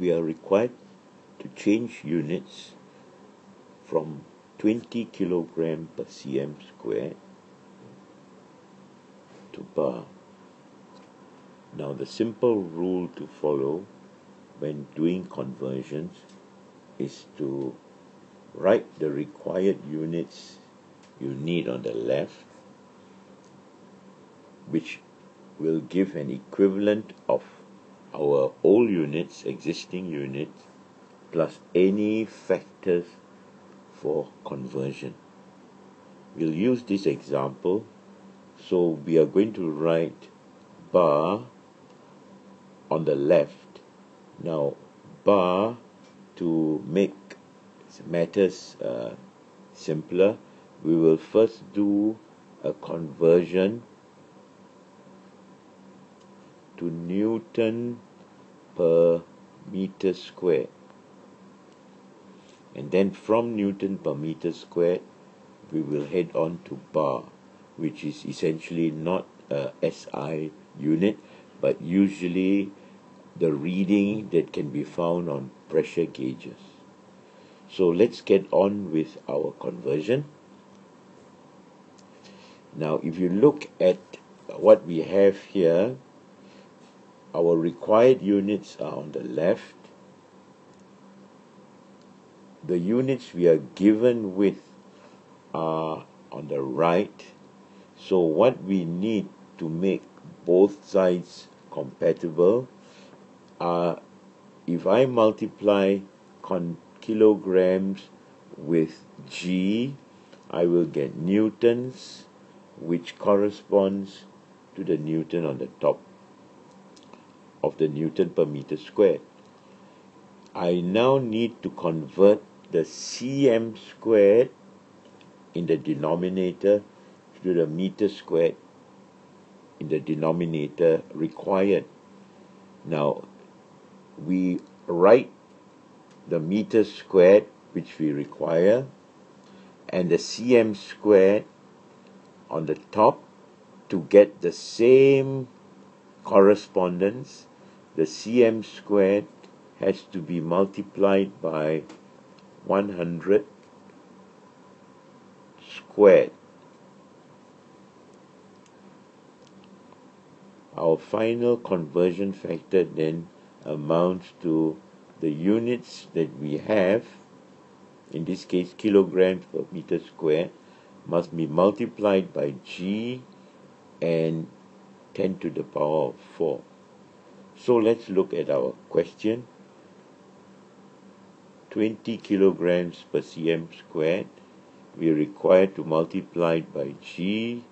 we are required to change units from 20 kilogram per cm squared to bar. Now the simple rule to follow when doing conversions is to write the required units you need on the left which will give an equivalent of our old units, existing units, plus any factors for conversion. We'll use this example. So we are going to write bar on the left. Now, bar to make matters uh, simpler, we will first do a conversion to Newton per meter square. And then from Newton per meter square, we will head on to bar, which is essentially not a SI unit, but usually the reading that can be found on pressure gauges. So let's get on with our conversion. Now, if you look at what we have here, our required units are on the left. The units we are given with are on the right. So what we need to make both sides compatible are if I multiply kilograms with G, I will get newtons, which corresponds to the newton on the top of the Newton per meter squared. I now need to convert the cm squared in the denominator to the meter squared in the denominator required. Now, we write the meter squared which we require and the cm squared on the top to get the same correspondence the cm squared has to be multiplied by 100 squared. Our final conversion factor then amounts to the units that we have, in this case kilograms per meter square, must be multiplied by G and 10 to the power of 4. So let's look at our question. 20 kilograms per cm squared. We are required to multiply it by G,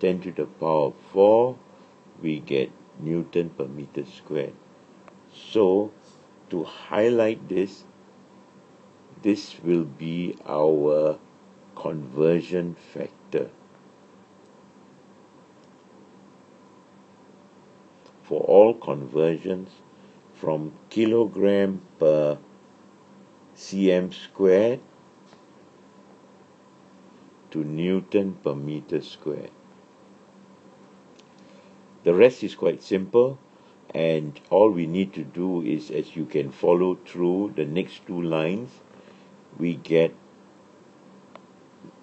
10 to the power of 4. We get Newton per meter squared. So to highlight this, this will be our conversion factor. for all conversions from kilogram per cm squared to Newton per meter squared. The rest is quite simple and all we need to do is as you can follow through the next two lines we get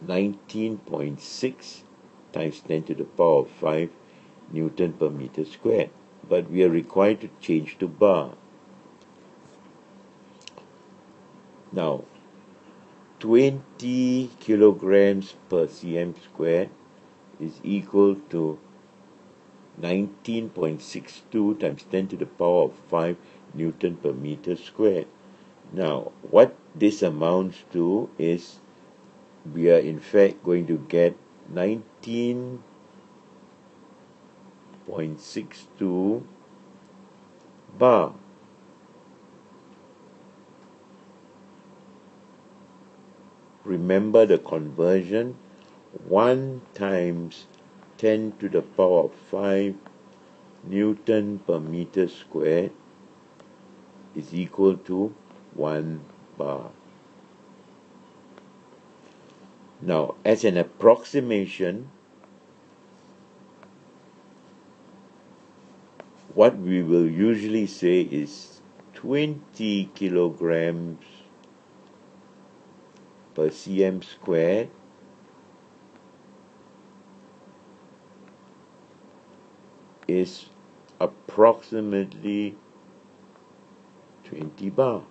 19.6 times 10 to the power of 5 Newton per meter squared but we are required to change to bar. Now, 20 kilograms per cm squared is equal to 19.62 times 10 to the power of 5 Newton per meter squared. Now, what this amounts to is we are in fact going to get 19 0.62 bar. Remember the conversion 1 times 10 to the power of 5 Newton per meter squared is equal to 1 bar. Now, as an approximation, what we will usually say is 20 kilograms per cm squared is approximately 20 bar